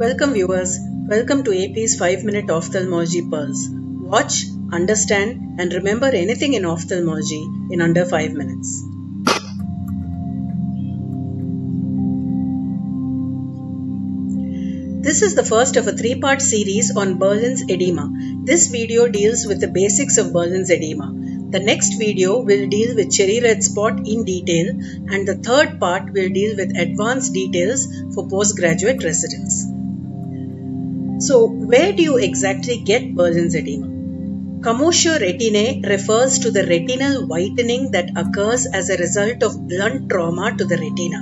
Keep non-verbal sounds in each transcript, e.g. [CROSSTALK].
Welcome viewers. Welcome to AP's 5 Minute Ophthalmology Pearls. Watch, understand and remember anything in ophthalmology in under 5 minutes. This is the first of a three-part series on Berlin's edema. This video deals with the basics of Berlin's edema. The next video will deal with cherry red spot in detail and the third part will deal with advanced details for postgraduate residents. So, where do you exactly get Berlin's edema? Commotio retinae refers to the retinal whitening that occurs as a result of blunt trauma to the retina.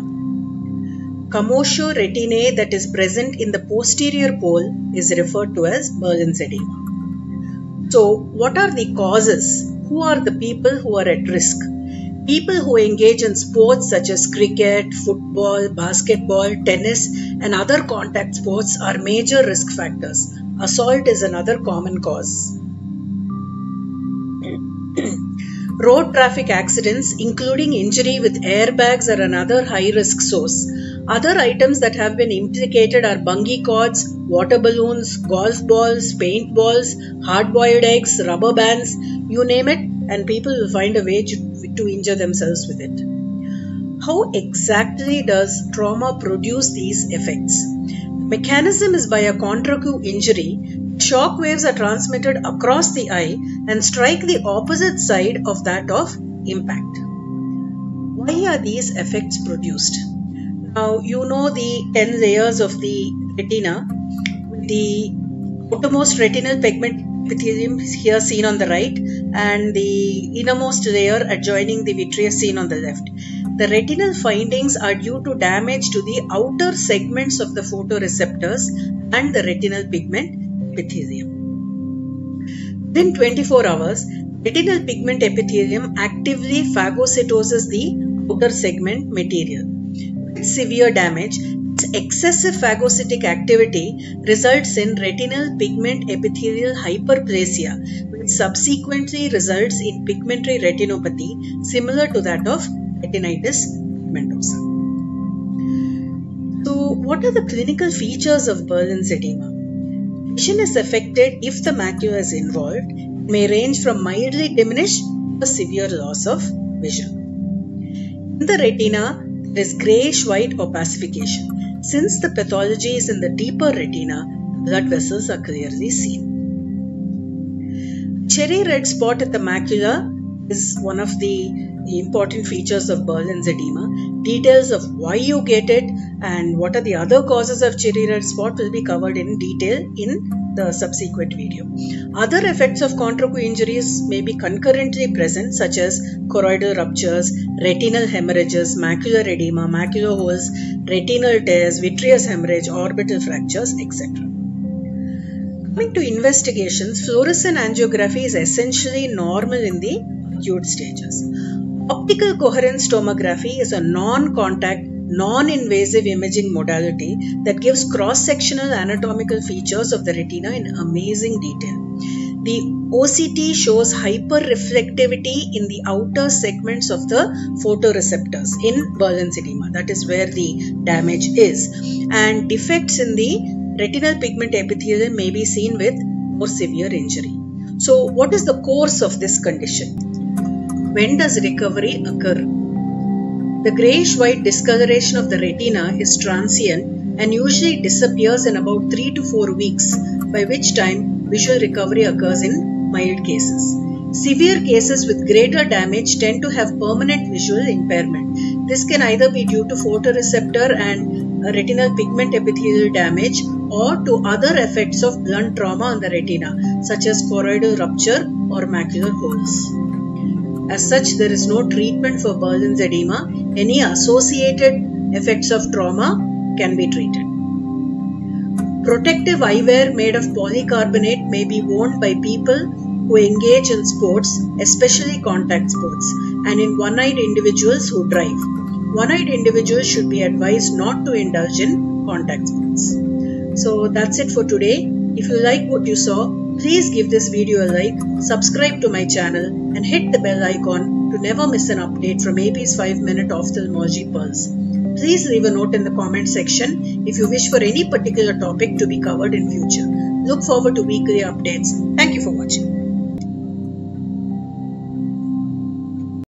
Commotio retinae that is present in the posterior pole is referred to as Berlin's edema. So, what are the causes? Who are the people who are at risk? People who engage in sports such as cricket, football, basketball, tennis, and other contact sports are major risk factors. Assault is another common cause. [CLEARS THROAT] Road traffic accidents, including injury with airbags, are another high risk source. Other items that have been implicated are bungee cords, water balloons, golf balls, paintballs, hard boiled eggs, rubber bands, you name it, and people will find a way to, to injure themselves with it. How exactly does trauma produce these effects? The mechanism is by a contrecoup injury shock waves are transmitted across the eye and strike the opposite side of that of impact. Why are these effects produced? Now, you know the 10 layers of the retina. The outermost retinal pigment epithelium here seen on the right and the innermost layer adjoining the vitreous seen on the left. The retinal findings are due to damage to the outer segments of the photoreceptors and the retinal pigment epithelium. Within 24 hours, retinal pigment epithelium actively phagocytoses the outer segment material. With severe damage, excessive phagocytic activity results in retinal pigment epithelial hyperplasia, which subsequently results in pigmentary retinopathy similar to that of retinitis pigmentosa. So, what are the clinical features of Berlin's edema? Vision is affected if the macula is involved. It may range from mildly diminished to severe loss of vision. In the retina, there is grayish white opacification. Since the pathology is in the deeper retina, blood vessels are clearly seen. Cherry red spot at the macula is one of the important features of Berlin's edema. Details of why you get it and what are the other causes of cherry red spot will be covered in detail in the subsequent video. Other effects of contrecoup injuries may be concurrently present such as choroidal ruptures, retinal hemorrhages, macular edema, macular holes, retinal tears, vitreous hemorrhage, orbital fractures, etc. Coming to investigations, fluorescein angiography is essentially normal in the acute stages. Optical coherence tomography is a non-contact, non-invasive imaging modality that gives cross-sectional anatomical features of the retina in amazing detail. The OCT shows hyperreflectivity in the outer segments of the photoreceptors in Berlin's edema. That is where the damage is. And defects in the retinal pigment epithelium may be seen with more severe injury. So, what is the course of this condition? When does recovery occur? The grayish white discoloration of the retina is transient and usually disappears in about 3 to 4 weeks, by which time visual recovery occurs in mild cases. Severe cases with greater damage tend to have permanent visual impairment. This can either be due to photoreceptor and retinal pigment epithelial damage or to other effects of blunt trauma on the retina, such as choroidal rupture or macular holes. As such, there is no treatment for Berlin's edema. Any associated effects of trauma can be treated. Protective eyewear made of polycarbonate may be worn by people who engage in sports, especially contact sports, and in one-eyed individuals who drive. One-eyed individuals should be advised not to indulge in contact sports. So that's it for today. If you like what you saw, Please give this video a like, subscribe to my channel and hit the bell icon to never miss an update from AP's 5 Minute Ophthalmology Pearls. Please leave a note in the comment section if you wish for any particular topic to be covered in future. Look forward to weekly updates. Thank you for watching.